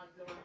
not doing,